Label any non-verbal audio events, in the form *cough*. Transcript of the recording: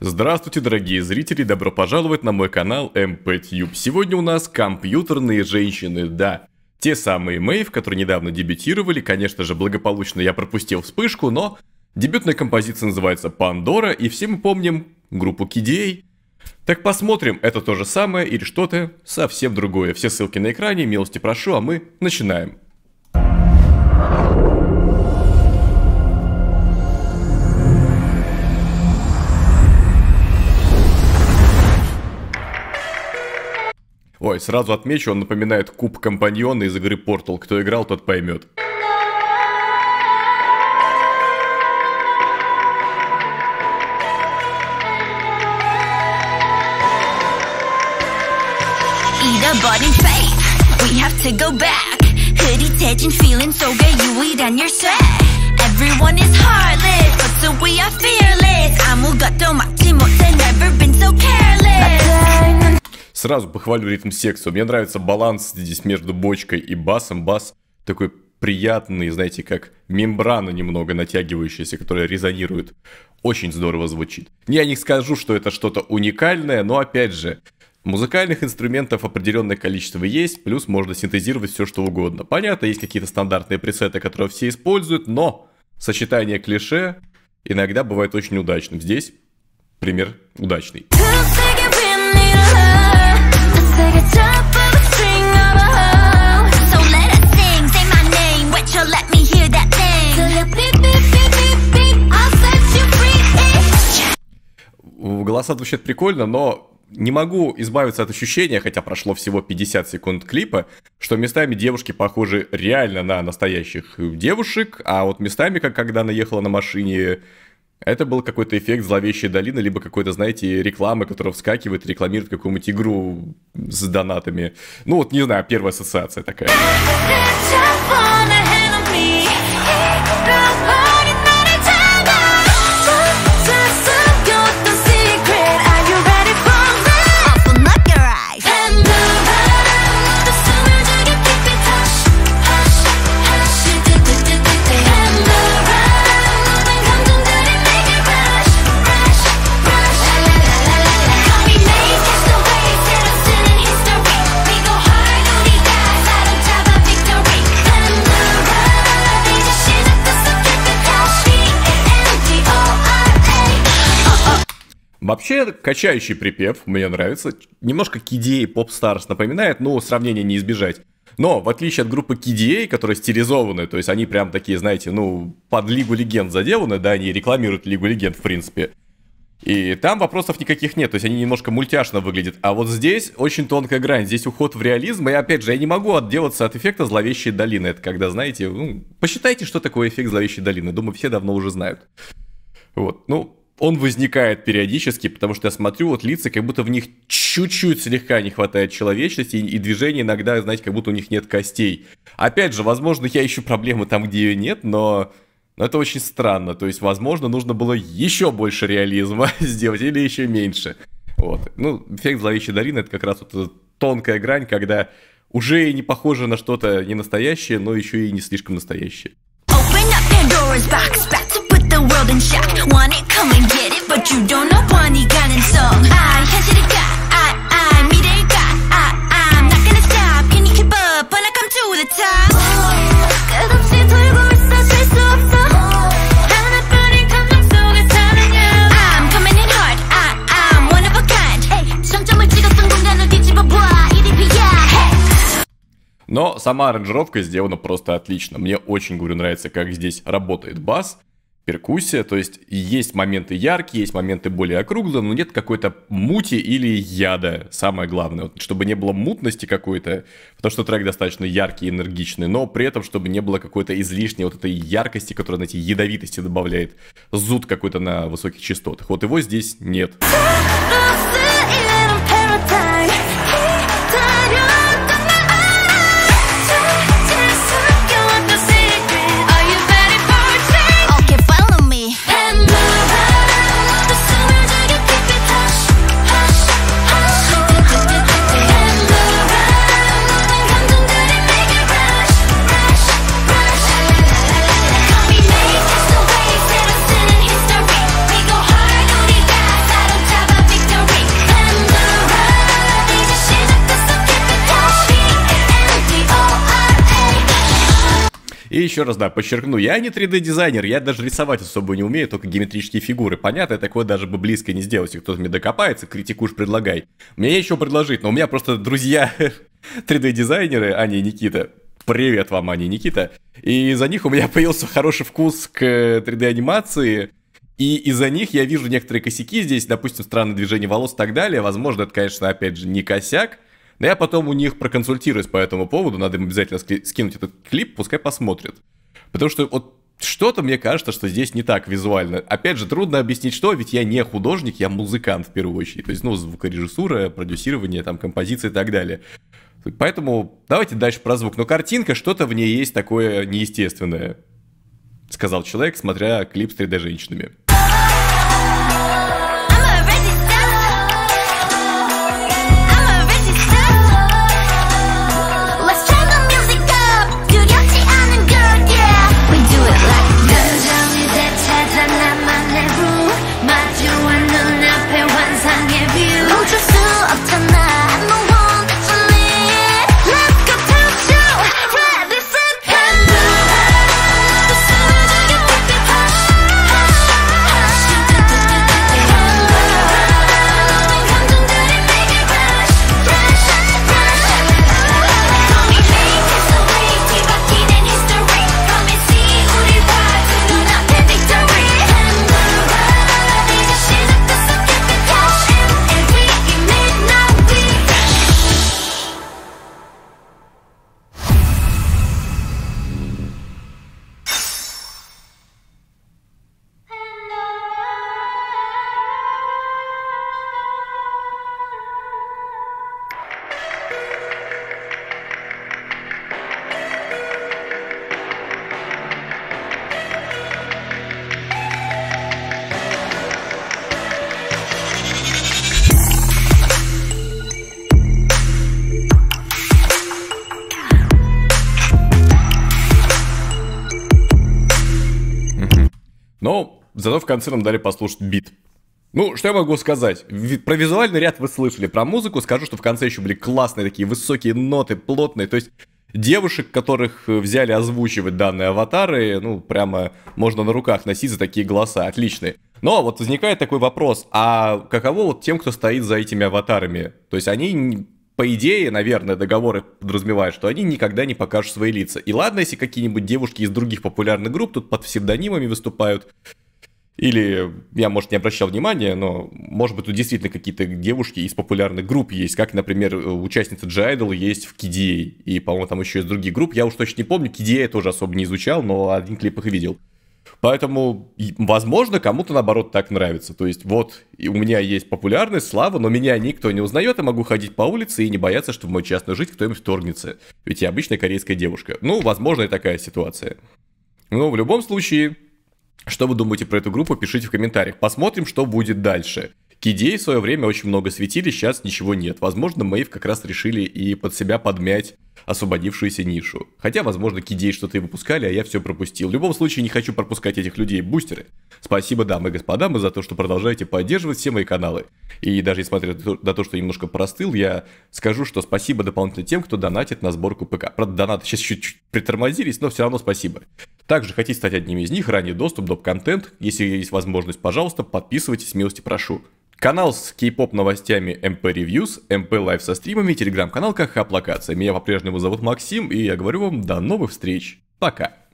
Здравствуйте, дорогие зрители, добро пожаловать на мой канал MPTube. Сегодня у нас компьютерные женщины, да. Те самые Мэйв, которые недавно дебютировали, конечно же, благополучно я пропустил вспышку, но дебютная композиция называется «Пандора», и все мы помним группу KDA. Так посмотрим, это то же самое или что-то совсем другое. Все ссылки на экране, милости прошу, а мы начинаем. Ой, сразу отмечу, он напоминает куб компаньона из игры Portal. Кто играл, тот поймет. We have to go back. 흐릿해진 feeling 속에 유일한 열쇠. Everyone is heartless, but so we are fearless. 아무것도 막지 못해, never been so careless. Сразу похвалю ритм секса. Мне нравится баланс здесь между бочкой и басом. Бас такой приятный, знаете, как мембрана немного натягивающаяся, которая резонирует. Очень здорово звучит. Я не скажу, что это что-то уникальное, но опять же, Музыкальных инструментов определенное количество есть, плюс можно синтезировать все, что угодно. Понятно, есть какие-то стандартные пресеты, которые все используют, но сочетание клише иногда бывает очень удачным. Здесь пример удачный. Голоса звучат прикольно, но не могу избавиться от ощущения, хотя прошло всего 50 секунд клипа, что местами девушки похожи реально на настоящих девушек, а вот местами, как когда она ехала на машине, это был какой-то эффект зловещей долины, либо какой-то, знаете, рекламы, которая вскакивает, рекламирует какую-нибудь игру с донатами. Ну вот, не знаю, первая ассоциация такая. Вообще, качающий припев, мне нравится. Немножко KDA Stars напоминает, но сравнения не избежать. Но, в отличие от группы KDA, которые стилизованы, то есть они прям такие, знаете, ну, под Лигу Легенд заделаны, да, они рекламируют Лигу Легенд, в принципе. И там вопросов никаких нет, то есть они немножко мультяшно выглядят. А вот здесь очень тонкая грань, здесь уход в реализм, и опять же, я не могу отделаться от эффекта зловещей долины. Это когда, знаете, ну, посчитайте, что такое эффект зловещей долины. Думаю, все давно уже знают. Вот, ну, он возникает периодически, потому что я смотрю, вот лица, как будто в них чуть-чуть слегка не хватает человечности, и, и движения иногда, знаете, как будто у них нет костей. Опять же, возможно, я ищу проблемы там, где ее нет, но, но это очень странно. То есть, возможно, нужно было еще больше реализма *laughs* сделать или еще меньше. Вот. Ну, эффект зловещей долины это как раз вот тонкая грань, когда уже и не похоже на что-то не настоящее, но еще и не слишком настоящее. Want it, Но сама аранжировка сделана просто отлично. Мне очень, говорю, нравится, как здесь работает бас перкуссия, то есть есть моменты яркие, есть моменты более округлые, но нет какой-то мути или яда, самое главное, вот, чтобы не было мутности какой-то, потому что трек достаточно яркий, энергичный, но при этом, чтобы не было какой-то излишней вот этой яркости, которая, знаете, ядовитости добавляет, зуд какой-то на высоких частотах. Вот его здесь нет. И еще раз, да, подчеркну, я не 3D-дизайнер, я даже рисовать особо не умею, только геометрические фигуры. Понятно, я такое даже бы близко не сделал. Если кто-то мне докопается, критикуешь, предлагай. Мне еще предложить, но у меня просто друзья *laughs* 3D-дизайнеры, Аня и Никита. Привет вам, Аня и Никита. И из-за них у меня *laughs* появился хороший вкус к 3D-анимации. И из-за них я вижу некоторые косяки здесь, допустим, странное движение волос и так далее. Возможно, это, конечно, опять же, не косяк, но я потом у них проконсультируюсь по этому поводу, надо им обязательно скинуть этот клип, пускай посмотрят. Потому что вот что-то мне кажется, что здесь не так визуально. Опять же, трудно объяснить что, ведь я не художник, я музыкант в первую очередь. То есть, ну, звукорежиссура, продюсирование, там, композиция и так далее. Поэтому давайте дальше про звук. Но картинка, что-то в ней есть такое неестественное, сказал человек, смотря клип с 3D-женщинами. Но зато в конце нам дали послушать бит. Ну, что я могу сказать? Про визуальный ряд вы слышали, про музыку скажу, что в конце еще были классные такие высокие ноты, плотные, то есть девушек, которых взяли озвучивать данные аватары, ну, прямо можно на руках носить за такие голоса, отличные. Но вот возникает такой вопрос, а каково вот тем, кто стоит за этими аватарами? То есть они по идее, наверное, договоры подразумевают, что они никогда не покажут свои лица. И ладно, если какие-нибудь девушки из других популярных групп тут под псевдонимами выступают, или я, может, не обращал внимания, но, может быть, тут действительно какие-то девушки из популярных групп есть, как, например, участница G-Idol есть в KDA, и, по-моему, там еще из других групп, я уж точно не помню, KDA я тоже особо не изучал, но один клип их видел. Поэтому, возможно, кому-то наоборот так нравится. То есть, вот, у меня есть популярность, слава, но меня никто не узнает, я могу ходить по улице и не бояться, что в мою частную жизнь кто-нибудь вторгнется. Ведь я обычная корейская девушка. Ну, возможно, и такая ситуация. Но в любом случае, что вы думаете про эту группу, пишите в комментариях. Посмотрим, что будет дальше. К идее в свое время очень много светили, сейчас ничего нет. Возможно, Мэйв как раз решили и под себя подмять освободившуюся нишу. Хотя, возможно, Кидей что-то и выпускали, а я все пропустил. В любом случае, не хочу пропускать этих людей. Бустеры. Спасибо, дамы и господа, за то, что продолжаете поддерживать все мои каналы. И даже несмотря на то, что немножко простыл, я скажу, что спасибо дополнительно тем, кто донатит на сборку ПК. Правда, донаты сейчас чуть-чуть притормозились, но все равно спасибо. Также хотите стать одним из них, ранний доступ, доп. контент. Если есть возможность, пожалуйста, подписывайтесь, милости прошу. Канал с кей-поп новостями MP Reviews, MP Live со стримами, телеграм-канал как Хап Локация. Меня по-прежнему зовут Максим, и я говорю вам до новых встреч. Пока.